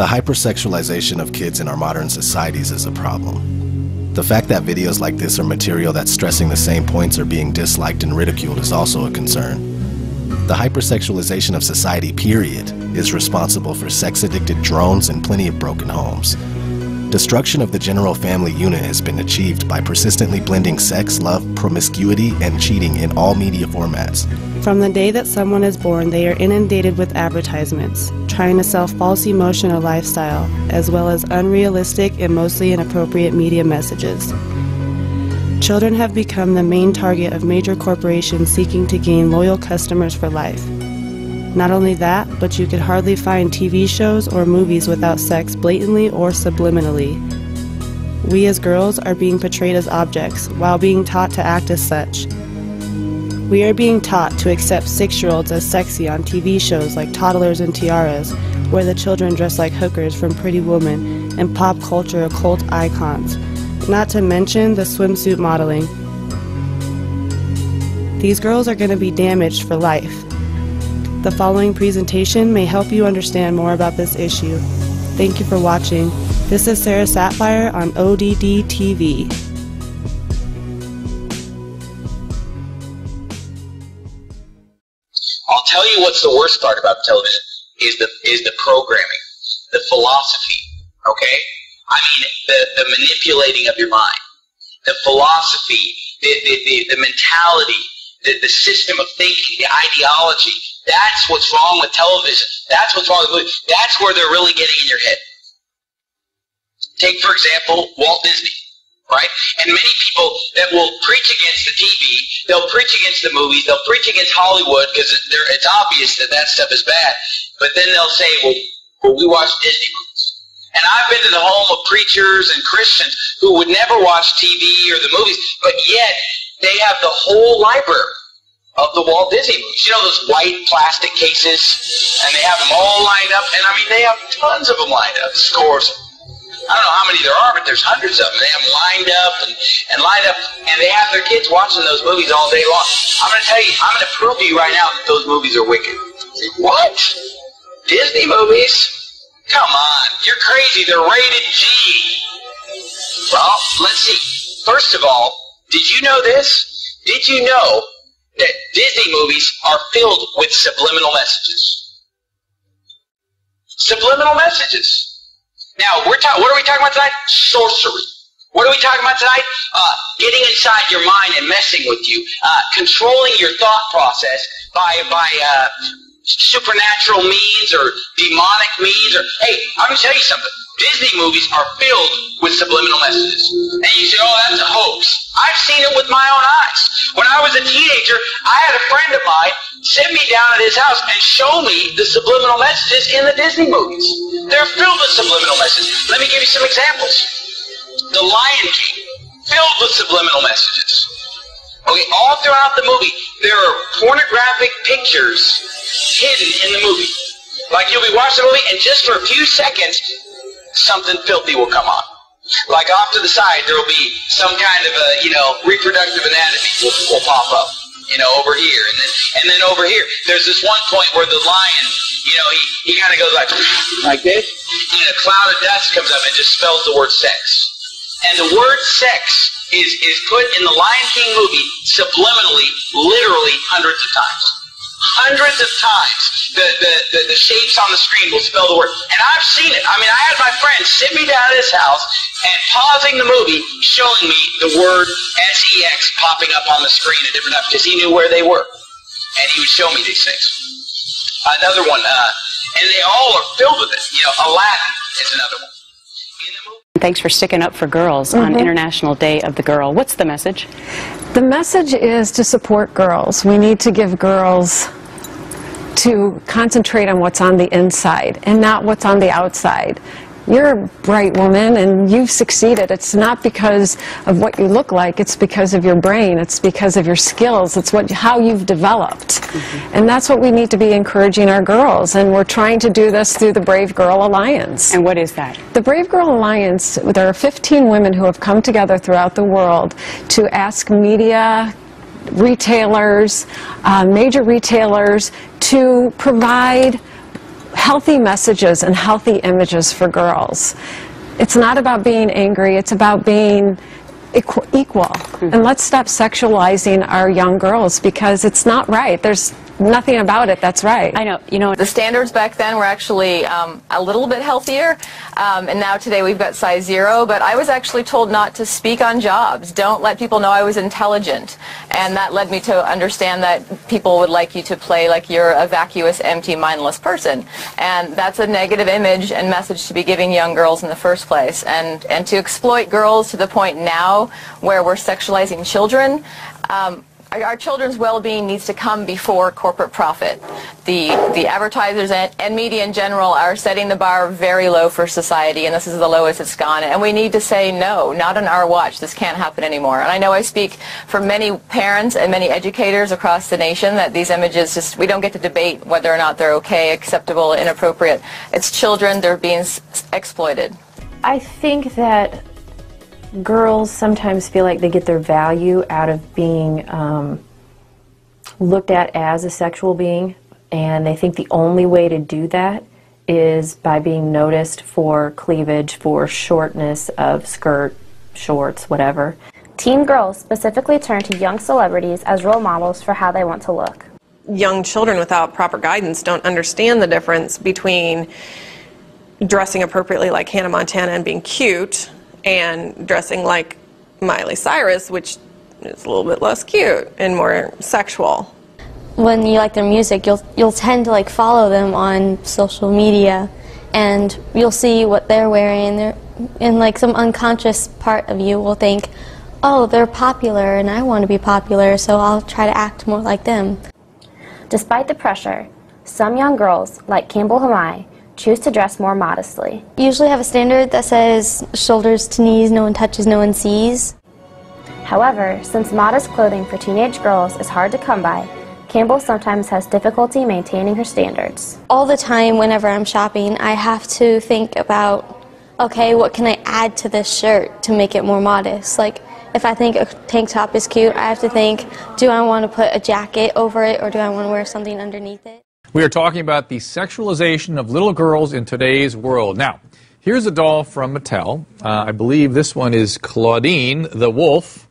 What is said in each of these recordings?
The hypersexualization of kids in our modern societies is a problem. The fact that videos like this are material that's stressing the same points are being disliked and ridiculed is also a concern. The hypersexualization of society, period, is responsible for sex addicted drones and plenty of broken homes. Destruction of the general family unit has been achieved by persistently blending sex, love, promiscuity, and cheating in all media formats. From the day that someone is born, they are inundated with advertisements, trying to sell false emotion or lifestyle, as well as unrealistic and mostly inappropriate media messages. Children have become the main target of major corporations seeking to gain loyal customers for life. Not only that, but you could hardly find TV shows or movies without sex blatantly or subliminally. We as girls are being portrayed as objects while being taught to act as such. We are being taught to accept six year olds as sexy on TV shows like Toddlers and Tiaras, where the children dress like hookers from Pretty Woman and pop culture occult icons, not to mention the swimsuit modeling. These girls are going to be damaged for life. The following presentation may help you understand more about this issue. Thank you for watching. This is Sarah Sapphire on ODD TV. I'll tell you what's the worst part about television is the is the programming, the philosophy. Okay, I mean the the manipulating of your mind, the philosophy, the the, the, the mentality, the, the system of thinking, the ideology. That's what's wrong with television. That's what's wrong with movies. That's where they're really getting in your head. Take for example Walt Disney right? And many people that will preach against the TV, they'll preach against the movies, they'll preach against Hollywood because it's obvious that that stuff is bad. But then they'll say, well, well, we watch Disney movies. And I've been to the home of preachers and Christians who would never watch TV or the movies, but yet they have the whole library of the Walt Disney movies. You know those white plastic cases? And they have them all lined up. And I mean, they have tons of them lined up, scores I don't know how many there are, but there's hundreds of them. They have them lined up and, and lined up, and they have their kids watching those movies all day long. I'm going to tell you, I'm going to prove to you right now that those movies are wicked. What? Disney movies? Come on, you're crazy. They're rated G. Well, let's see. First of all, did you know this? Did you know that Disney movies are filled with subliminal messages? Subliminal messages. Now, we're talking. what are we talking about tonight? Sorcery. What are we talking about tonight? Uh, getting inside your mind and messing with you, uh, controlling your thought process by by uh, supernatural means or demonic means. Or hey, I'm gonna tell you something. Disney movies are filled with subliminal messages, and you say, "Oh, that's a hoax." I've seen it with my own eyes. When I was a teenager, I had a friend of mine sit me down at his house and show me the subliminal messages in the Disney movies. They're filled with subliminal messages. Let me give you some examples. The Lion King, filled with subliminal messages. Okay, all throughout the movie, there are pornographic pictures hidden in the movie. Like you'll be watching the movie, and just for a few seconds, something filthy will come on. Like off to the side, there will be some kind of a, you know, reproductive anatomy will, will pop up you know, over here, and then and then over here. There's this one point where the lion, you know, he, he kind of goes like like this, and a cloud of dust comes up and just spells the word sex. And the word sex is is put in the Lion King movie subliminally, literally hundreds of times. Hundreds of times, the, the, the, the shapes on the screen will spell the word. And I've seen it. I mean, I had my friend sit me down at his house and pausing the movie, showing me the word SEX popping up on the screen at different times because he knew where they were. And he would show me these things. Another one, uh, and they all are filled with it. You know, Aladdin is another one. Thanks for sticking up for girls mm-hmm. on International Day of the Girl. What's the message? The message is to support girls. We need to give girls to concentrate on what's on the inside and not what's on the outside you're a bright woman and you've succeeded. It's not because of what you look like, it's because of your brain, it's because of your skills, it's what, how you've developed. Mm-hmm. And that's what we need to be encouraging our girls. And we're trying to do this through the Brave Girl Alliance. And what is that? The Brave Girl Alliance, there are 15 women who have come together throughout the world to ask media, retailers, uh, major retailers to provide healthy messages and healthy images for girls. It's not about being angry, it's about being equal. Mm-hmm. And let's stop sexualizing our young girls because it's not right. There's nothing about it that's right. I know. You know, the standards back then were actually um, a little bit healthier, um, and now today we've got size zero. But I was actually told not to speak on jobs. Don't let people know I was intelligent, and that led me to understand that people would like you to play like you're a vacuous, empty, mindless person, and that's a negative image and message to be giving young girls in the first place, and and to exploit girls to the point now where we're sexualizing children. Um, our children's well-being needs to come before corporate profit. The, the advertisers and, and, media in general are setting the bar very low for society, and this is the lowest it's gone. And we need to say, no, not on our watch. This can't happen anymore. And I know I speak for many parents and many educators across the nation that these images just, we don't get to debate whether or not they're okay, acceptable, inappropriate. It's children, they're being exploited. I think that girls sometimes feel like they get their value out of being um, looked at as a sexual being, and they think the only way to do that is by being noticed for cleavage, for shortness of skirt, shorts, whatever. Teen girls specifically turn to young celebrities as role models for how they want to look. Young children without proper guidance don't understand the difference between dressing appropriately like Hannah Montana and being cute and dressing like Miley Cyrus, which is a little bit less cute and more sexual. When you like their music, you'll you'll tend to like follow them on social media, and you'll see what they're wearing. They're, and like some unconscious part of you will think, "Oh, they're popular, and I want to be popular, so I'll try to act more like them." Despite the pressure, some young girls, like Campbell Hamai, choose to dress more modestly. Usually have a standard that says shoulders to knees, no one touches, no one sees. However, since modest clothing for teenage girls is hard to come by, Campbell sometimes has difficulty maintaining her standards. All the time whenever I'm shopping, I have to think about, okay, what can I add to this shirt to make it more modest? Like, if I think a tank top is cute, I have to think, do I want to put a jacket over it or do I want to wear something underneath it? We are talking about the sexualization of little girls in today's world. Now, here's a doll from Mattel. Uh, I believe this one is Clawdeen the Wolf.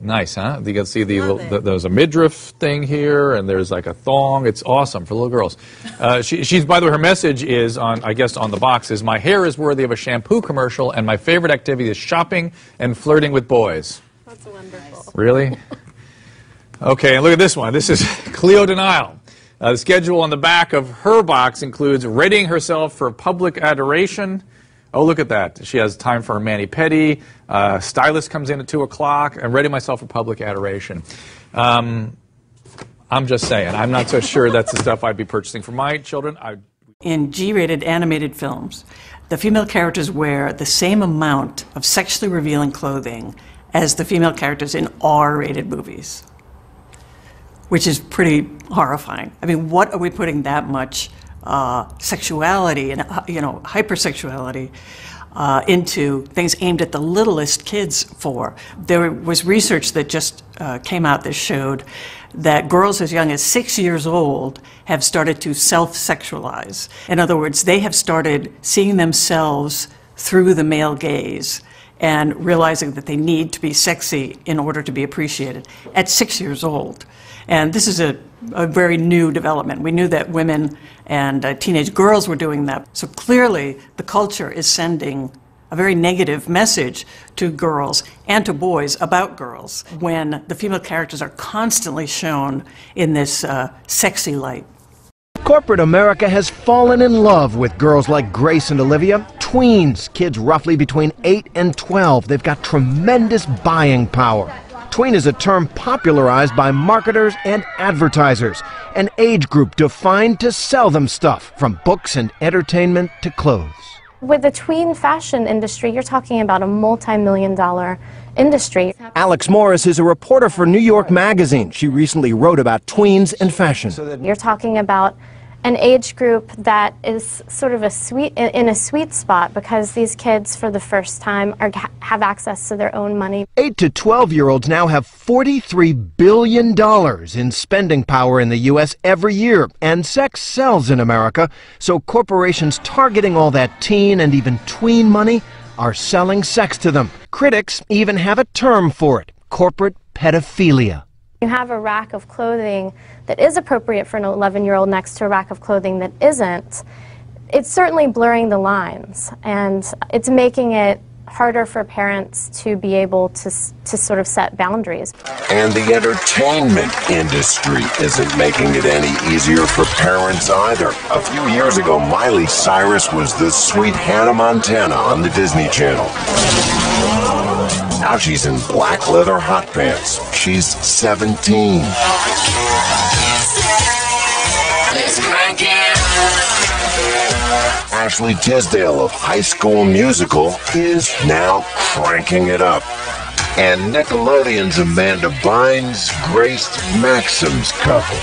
Nice, huh? You can see the, the, there's a midriff thing here, and there's like a thong. It's awesome for little girls. Uh, she, she's by the way, her message is on, I guess, on the box is my hair is worthy of a shampoo commercial, and my favorite activity is shopping and flirting with boys. That's wonderful. Really? Okay, and look at this one. This is Cleo de Nile. Uh, the schedule on the back of her box includes readying herself for public adoration. Oh, look at that. She has time for her mani-pedi. Uh, stylist comes in at 2 o'clock. I'm ready myself for public adoration. Um, I'm just saying. I'm not so sure that's the stuff I'd be purchasing for my children. I... In G-rated animated films, the female characters wear the same amount of sexually revealing clothing as the female characters in R-rated movies which is pretty horrifying. I mean, what are we putting that much uh, sexuality and uh, you know hypersexuality uh, into things aimed at the littlest kids for? There was research that just uh, came out that showed that girls as young as six years old have started to self-sexualize. In other words, they have started seeing themselves through the male gaze and realizing that they need to be sexy in order to be appreciated at six years old. And this is a, a very new development. We knew that women and uh, teenage girls were doing that. So clearly, the culture is sending a very negative message to girls and to boys about girls when the female characters are constantly shown in this uh, sexy light. Corporate America has fallen in love with girls like Grace and Olivia, tweens, kids roughly between 8 and 12. They've got tremendous buying power. Tween is a term popularized by marketers and advertisers, an age group defined to sell them stuff, from books and entertainment to clothes. With the tween fashion industry, you're talking about a multi-million dollar industry. Alex Morris is a reporter for New York Magazine. She recently wrote about tweens and fashion. You're talking about an age group that is sort of a sweet in a sweet spot because these kids for the first time are have access to their own money. 8 to 12 year olds now have 43 billion dollars in spending power in the US every year and sex sells in America so corporations targeting all that teen and even tween money are selling sex to them. Critics even have a term for it, corporate pedophilia. You have a rack of clothing that is appropriate for an 11 year old next to a rack of clothing that isn't. It's certainly blurring the lines and it's making it harder for parents to be able to, to sort of set boundaries. And the entertainment industry isn't making it any easier for parents either. A few years ago, Miley Cyrus was the sweet Hannah Montana on the Disney Channel. Now she's in black leather hot pants. She's 17. Ashley Tisdale of High School Musical is now cranking it up. And Nickelodeon's Amanda Bynes graced Maxim's couple.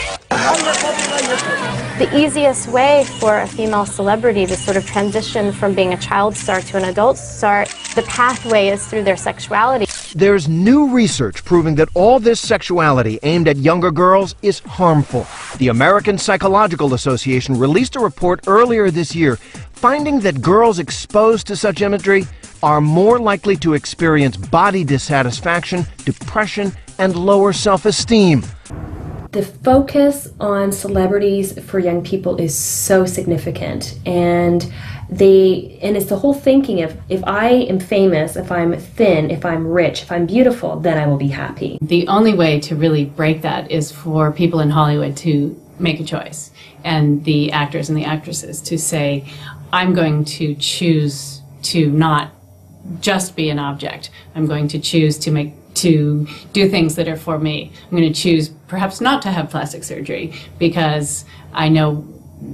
The easiest way for a female celebrity to sort of transition from being a child star to an adult star, the pathway is through their sexuality. There's new research proving that all this sexuality aimed at younger girls is harmful. The American Psychological Association released a report earlier this year finding that girls exposed to such imagery are more likely to experience body dissatisfaction, depression, and lower self-esteem. The focus on celebrities for young people is so significant and they and it's the whole thinking of if I am famous, if I'm thin, if I'm rich, if I'm beautiful, then I will be happy. The only way to really break that is for people in Hollywood to make a choice and the actors and the actresses to say I'm going to choose to not just be an object. I'm going to choose to make to do things that are for me. I'm going to choose perhaps not to have plastic surgery because I know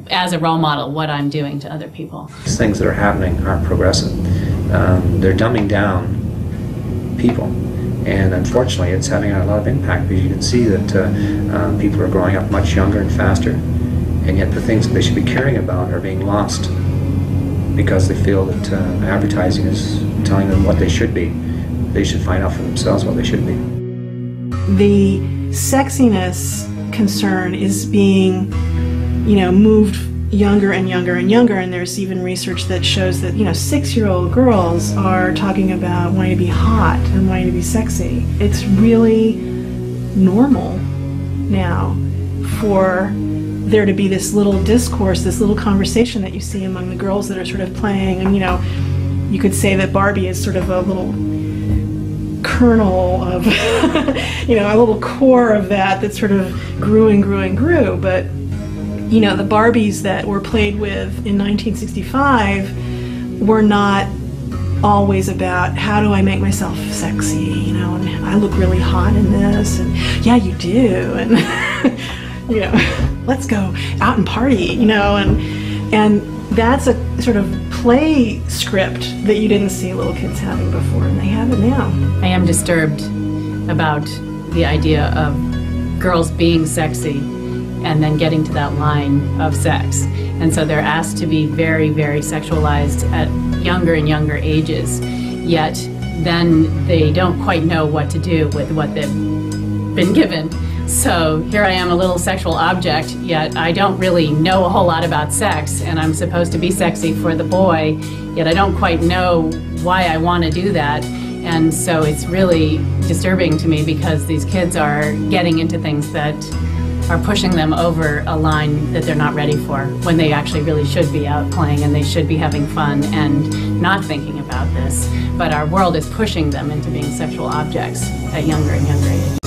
as a role model what I'm doing to other people. These things that are happening aren't progressive. Um, they're dumbing down people. And unfortunately, it's having a lot of impact because you can see that uh, um, people are growing up much younger and faster, and yet the things that they should be caring about are being lost because they feel that uh, advertising is telling them what they should be they should find out for themselves what they should be. The sexiness concern is being, you know, moved younger and younger and younger and there's even research that shows that you know six year old girls are talking about wanting to be hot and wanting to be sexy it's really normal now for there to be this little discourse this little conversation that you see among the girls that are sort of playing and you know you could say that barbie is sort of a little kernel of, you know, a little core of that that sort of grew and grew and grew. But, you know, the Barbies that were played with in 1965 were not always about how do I make myself sexy, you know, and I look really hot in this, and yeah, you do, and you know, let's go out and party, you know, and and that's a sort of play script that you didn't see little kids having before, and they have it now. I am disturbed about the idea of girls being sexy and then getting to that line of sex. And so they're asked to be very, very sexualized at younger and younger ages, yet then they don't quite know what to do with what they've been given. So here I am, a little sexual object, yet I don't really know a whole lot about sex, and I'm supposed to be sexy for the boy, yet I don't quite know why I want to do that. And so it's really disturbing to me because these kids are getting into things that are pushing them over a line that they're not ready for when they actually really should be out playing and they should be having fun and not thinking about this. But our world is pushing them into being sexual objects at younger and younger ages.